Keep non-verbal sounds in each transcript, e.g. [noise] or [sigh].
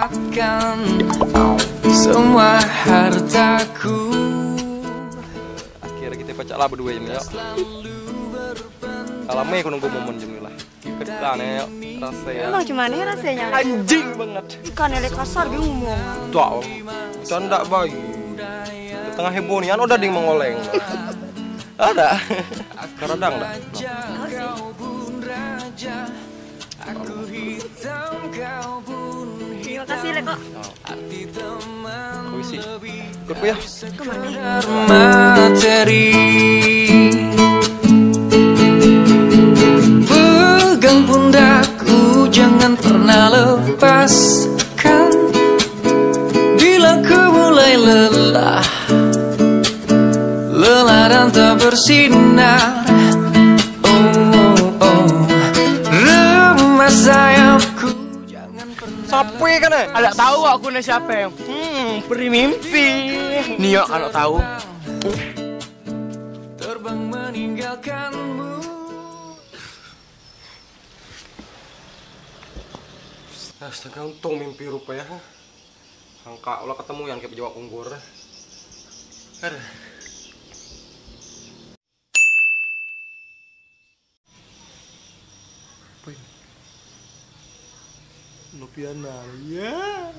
dapatkan semua hartaku. Akhirnya kita pecah lah berdua jam ya kalau me aku nunggu momen jam lah. Kedua nih rasanya. Emang gimana ya rasanya? anjing banget. Ikan lele kasar dia ngomong. tak canda bayi di tengah heboh nih udah ding mengoleng. [laughs] Ada. Keradang dah Terima kasih Leko. Kau isi ikut ku ya. Materi. Pegang pundakku jangan pernah lepaskan. Bila ku mulai lelah Lelah dan tak bersinar sapi kan eh? Ada tahu aku nih siapa? Yang hmm peri mimpi. Nio anak tahu. terbang meninggalkanmu. Astaga untung mimpi rupanya Angka ulah ketemu yang kayak jawab unggur Aduh Lupiana ya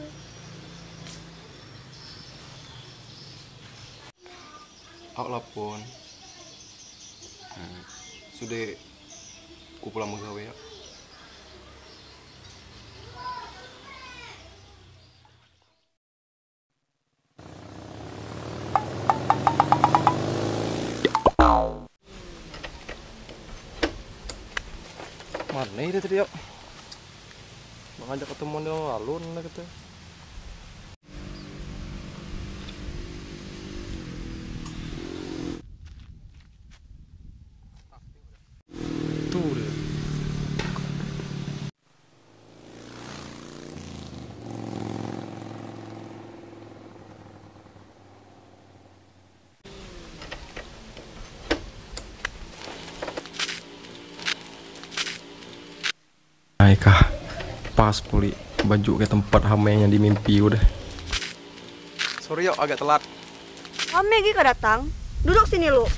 Aku lapon hmm. Sudah Ku pulang magawe ya Mana ini tadi yuk? Mengajak ketemuan yang lalu nah gitu. Dia. Pas puli baju ke tempat hamenya di mimpi udah. Sorry yuk agak telat. Kami lagi datang. Duduk sini lu.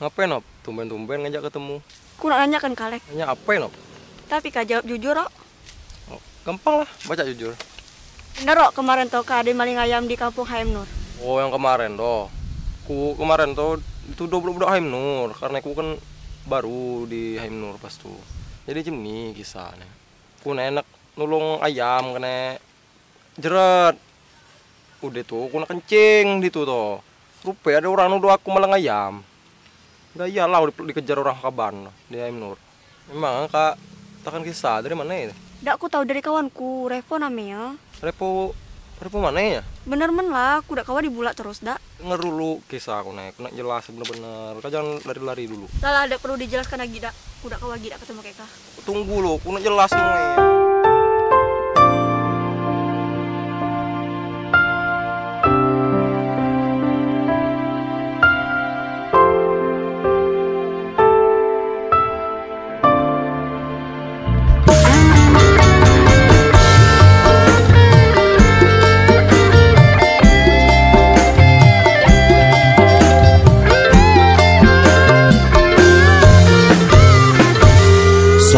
Ngapain op? Tumben-tumben ngajak ketemu. Ku nak nanya kan kalek. Nanya apa ya op? Tapi kak jawab jujur kok. Oh, gampang lah, baca jujur. Bener kok kemarin tuh kak ada maling ayam di kampung Haim Nur. Oh yang kemarin doh. Ku kemarin tuh itu dua budak Haim Nur karena ku kan baru di Haim Nur pas tuh. Jadi jam nih kisahnya. Ku enak nulung ayam kena jerat. Udah tuh ku nak kencing di tuh. Rupanya ada orang nuduh aku malah ayam. Gak iyalah di- dikejar orang kaban di Haim Nur. Emang kak takkan kisah dari mana ini? Dak ku tahu dari kawanku, Revo namanya. Repo Repo mana ya? Bener men lah, ku dak kawan dibulak terus dak. Denger dulu kisah aku naik, nak jelas bener-bener. Kau jangan lari-lari dulu. Lah ada perlu dijelaskan lagi dak. Ku dak kawan lagi dak ketemu kak. Tunggu lo, aku nak jelas semuanya.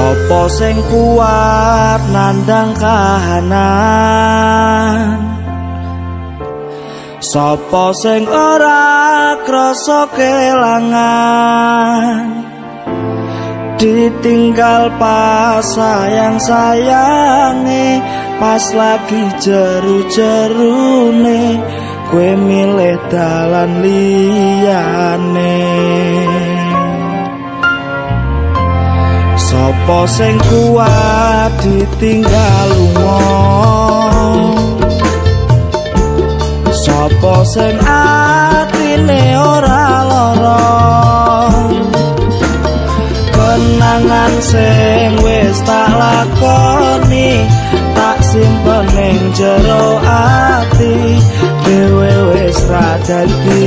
Sopo sing kuat nandang kahanan? Sopo sing ora krasa kelangan? Ditinggal pas sayang-sayange Pas lagi jeru-jerune Kue milih dalan liyane Sopo sing kuat ditinggal lunga? Sopo sing atine ora lara? Kenangan sing wis tak lakoni Tak simpen ning jero ati. Dewe wis ra siji